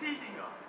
自身が。